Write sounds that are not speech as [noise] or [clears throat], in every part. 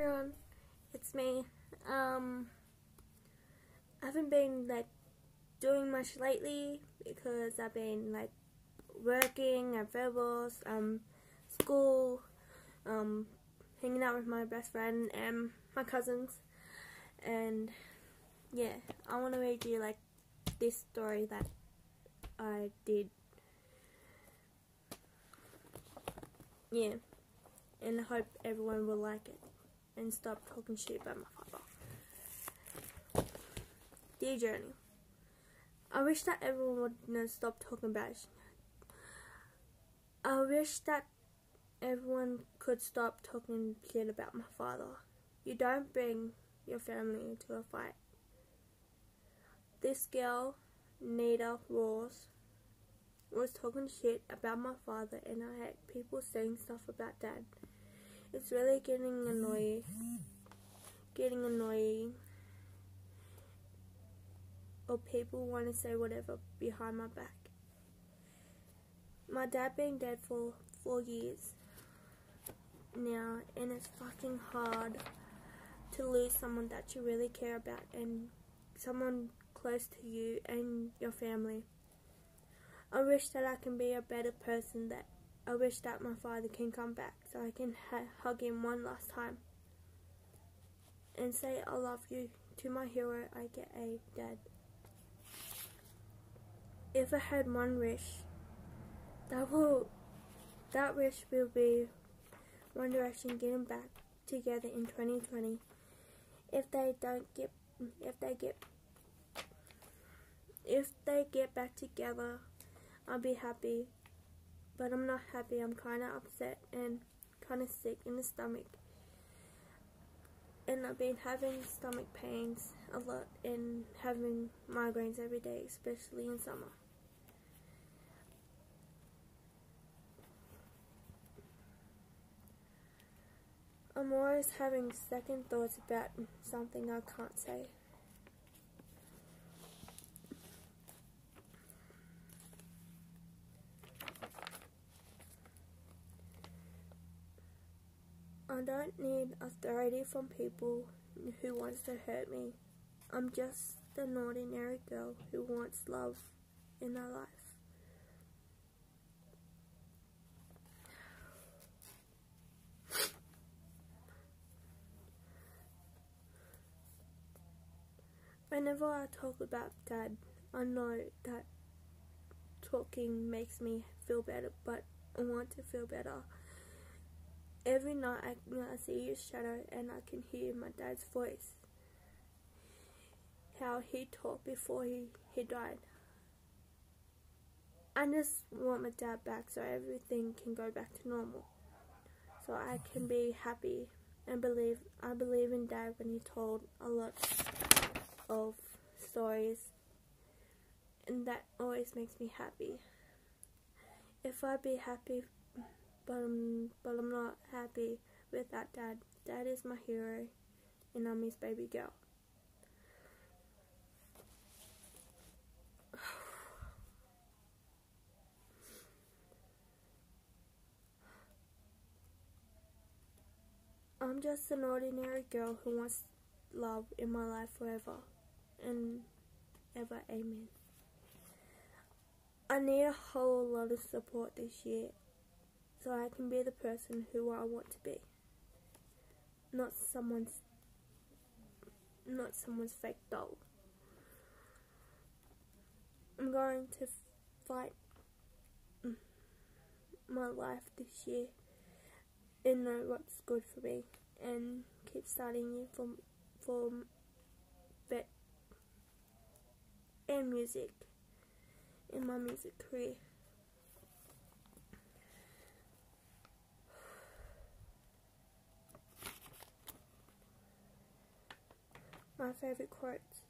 everyone, it's me. Um, I haven't been like doing much lately because I've been like working at verbals, um, school, um, hanging out with my best friend and my cousins, and yeah, I want to read you like this story that I did. Yeah, and I hope everyone will like it and stop talking shit about my father. Dear Journey, I wish that everyone would you know, stop talking about. I wish that everyone could stop talking shit about my father. You don't bring your family into a fight. This girl, Nita Ross, was talking shit about my father and I had people saying stuff about dad. It's really getting annoying. Getting annoying. Or people want to say whatever behind my back. My dad being dead for four years now, and it's fucking hard to lose someone that you really care about and someone close to you and your family. I wish that I can be a better person that I wish that my father can come back I can hug him one last time and say I love you to my hero I get a dad. If I had one wish, that will that wish will be One Direction getting back together in 2020. If they don't get if they get if they get back together, I'll be happy but I'm not happy. I'm kind of upset and kind of sick in the stomach. And I've been having stomach pains a lot and having migraines every day, especially in summer. I'm always having second thoughts about something I can't say. I don't need authority from people who wants to hurt me. I'm just an ordinary girl who wants love in her life. Whenever I talk about dad, I know that talking makes me feel better, but I want to feel better. Every night I, I see his shadow and I can hear my dad's voice. How he talked before he, he died. I just want my dad back so everything can go back to normal. So I can be happy and believe I believe in dad when he told a lot of stories and that always makes me happy. If I be happy but I'm, but I'm not happy with that dad. Dad is my hero, and I'm his baby girl. [sighs] I'm just an ordinary girl who wants love in my life forever and ever. Amen. I need a whole lot of support this year so I can be the person who I want to be. Not someone's not someone's fake doll. I'm going to fight my life this year and know what's good for me and keep studying for for vet and music in my music career. My favorite quotes.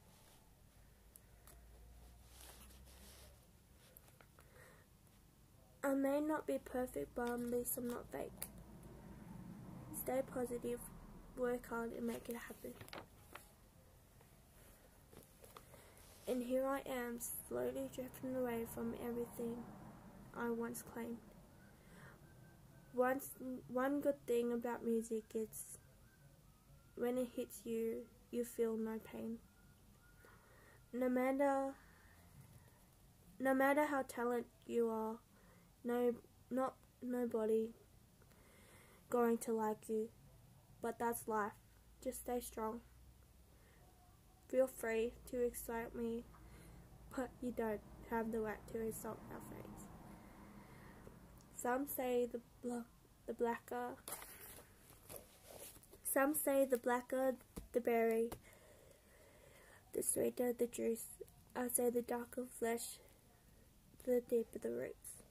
I may not be perfect, but at least I'm not fake. Stay positive, work hard, and make it happen. And here I am, slowly drifting away from everything I once claimed. Once, one good thing about music is when it hits you, you feel no pain. No matter no matter how talented you are, no not nobody going to like you. But that's life. Just stay strong. Feel free to excite me, but you don't have the right to insult our friends. Some say the bl- the blacker some say the blacker the berry, the sweeter the juice. Say the darker flesh, the deeper the roots.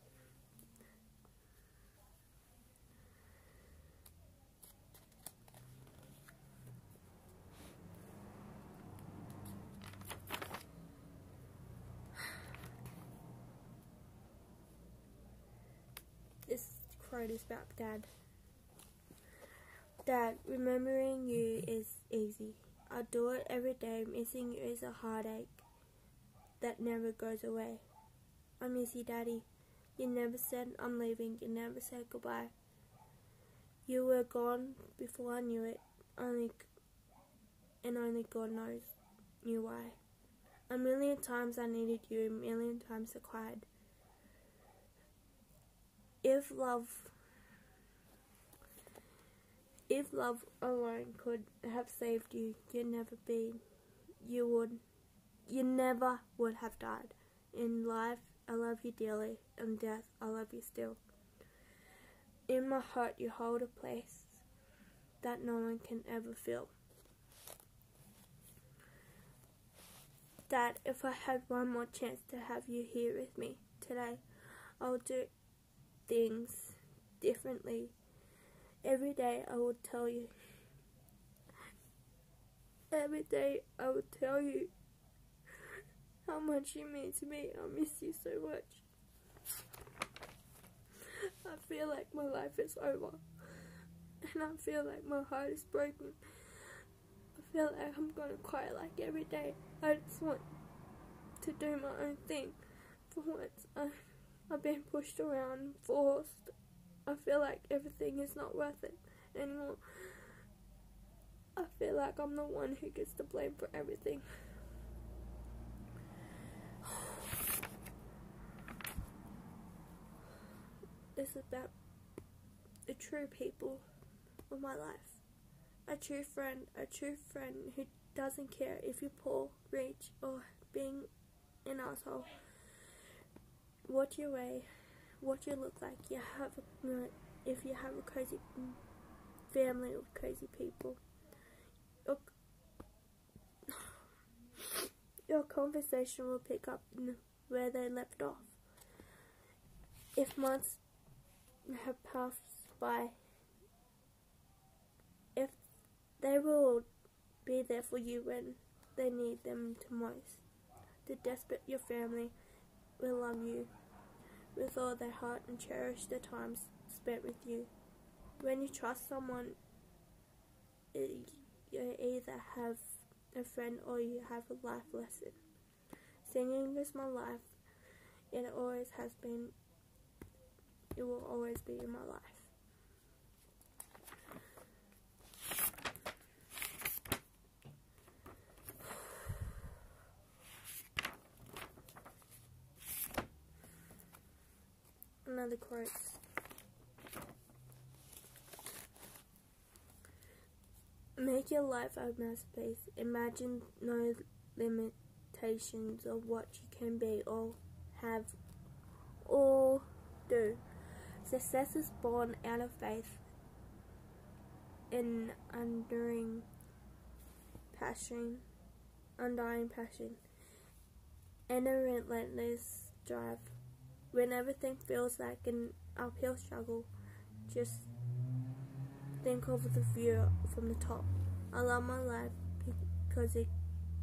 [sighs] This quote is about Dad. Dad, remembering you is easy. I do it every day. Missing you is a heartache that never goes away. I miss you, Daddy. You never said I'm leaving. You never said goodbye. You were gone before I knew it. Only and only God knows knew why. A million times I needed you. A million times I cried. If love if love alone could have saved you, you'd never be. You would. You never would have died. In life, I love you dearly. In death, I love you still. In my heart, you hold a place that no one can ever fill. That if I had one more chance to have you here with me today, I'll do things differently Every day I will tell you. Every day I will tell you how much you mean to me. I miss you so much. I feel like my life is over. And I feel like my heart is broken. I feel like I'm gonna cry like every day. I just want to do my own thing. For once, I, I've been pushed around, forced, I feel like everything is not worth it anymore. I feel like I'm the one who gets the blame for everything. [sighs] This is about the true people of my life. A true friend, a true friend who doesn't care if you're poor, rich, or being an asshole. Watch your way what you look like. You have if you have a crazy family of crazy people. Your, [sighs] your conversation will pick up where they left off. If months have passed by, if they will be there for you when they need them to most. The desperate your family will love you with all their heart and cherish the times spent with you. When you trust someone, you either have a friend or you have a life lesson. Singing is my life. It always has been. It will always be in my life. Another quote. Make your life a masterpiece. Imagine no limitations of what you can be or have or do. Success is born out of faith in undying passion, undying passion, and a relentless drive when everything feels like an uphill struggle, just think of the view from the top. I love my life because it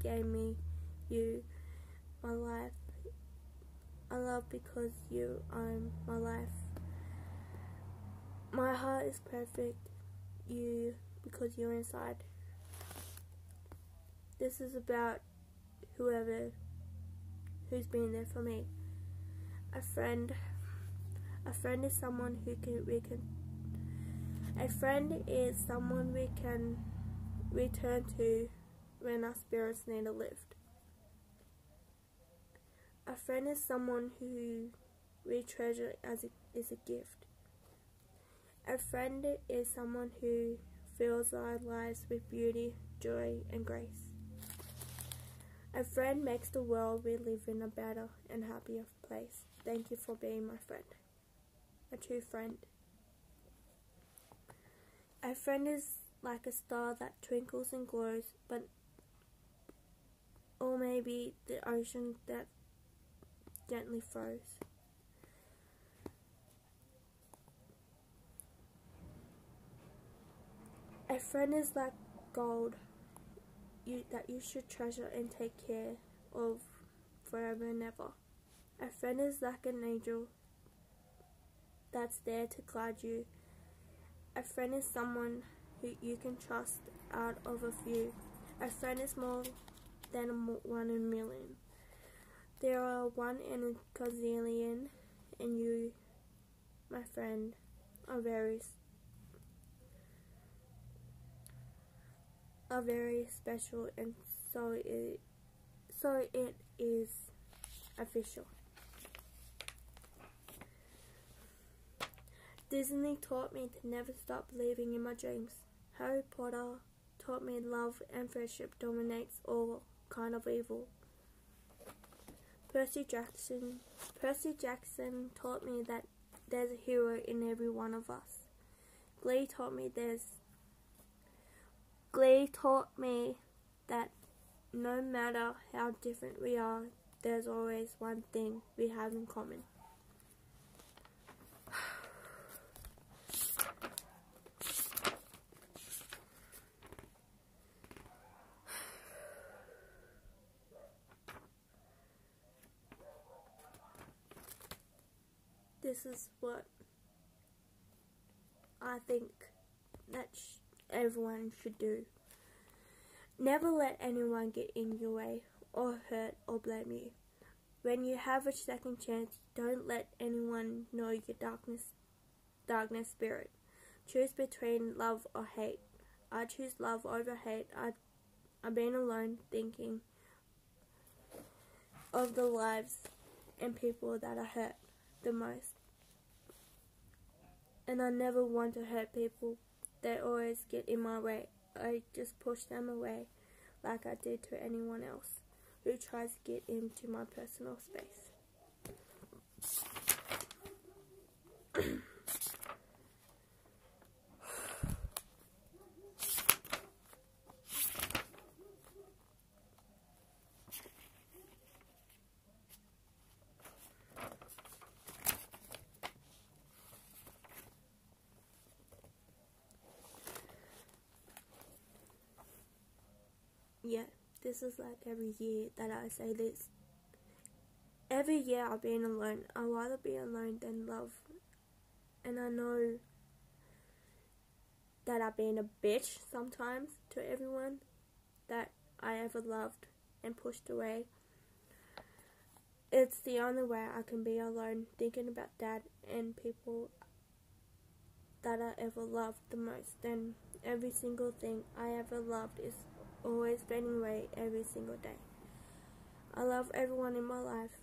gave me you, my life. I love because you are my life. My heart is perfect, you, because you're inside. This is about whoever who's been there for me a friend a friend is someone who can we can a friend is someone we can return to when our spirits need a lift. A friend is someone who we treasure as a, is a gift. A friend is someone who fills our lives with beauty, joy, and grace. A friend makes the world we live in a better and happier place. Thank you for being my friend. A true friend. A friend is like a star that twinkles and glows, but or maybe the ocean that gently froze. A friend is like gold you, that you should treasure and take care of forever and ever. A friend is like an angel that's there to guide you. A friend is someone who you can trust out of a few. A friend is more than one in a million. There are one in a gazillion, and you, my friend, are very are very special, and so it so it is official. Disney taught me to never stop believing in my dreams. Harry Potter taught me love and friendship dominates all kind of evil. Percy Jackson Percy Jackson taught me that there's a hero in every one of us. Glee taught me there's Glee taught me that no matter how different we are, there's always one thing we have in common. this is what I think that sh everyone should do. Never let anyone get in your way or hurt or blame you. When you have a second chance, don't let anyone know your darkness darkness spirit. Choose between love or hate. I choose love over hate. I I've been alone thinking of the lives and people that I hurt the most and I never want to hurt people. They always get in my way. I just push them away like I did to anyone else who tries to get into my personal space. [clears throat] yeah, this is like every year that I say this. Every year I've been alone. I'd rather be alone than love. And I know that I've been a bitch sometimes to everyone that I ever loved and pushed away. It's the only way I can be alone thinking about dad and people that I ever loved the most. And every single thing I ever loved is always fading away every single day. I love everyone in my life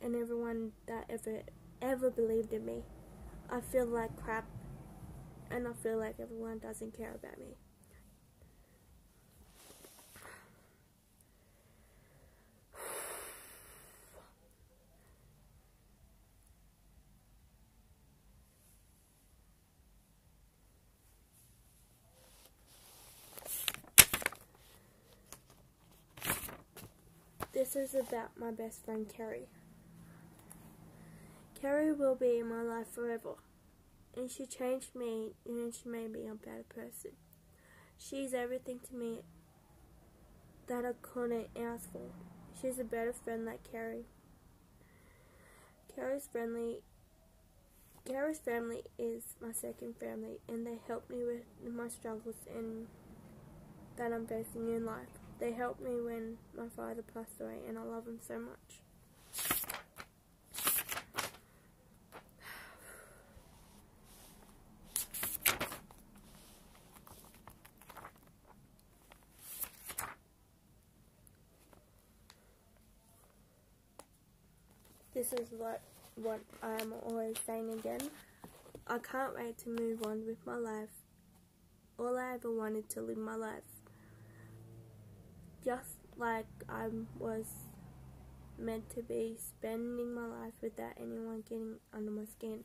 and everyone that ever ever believed in me. I feel like crap and I feel like everyone doesn't care about me. This is about my best friend Carrie. Carrie will be in my life forever, and she changed me and she made me a better person. She's everything to me that I couldn't ask for. She's a better friend like Carrie. Carrie's friendly. Carrie's family is my second family, and they help me with my struggles and that I'm facing in life. They helped me when my father passed away, and I love them so much. This is what, what I'm always saying again. I can't wait to move on with my life. All I ever wanted to live my life. Just like I was meant to be spending my life without anyone getting under my skin.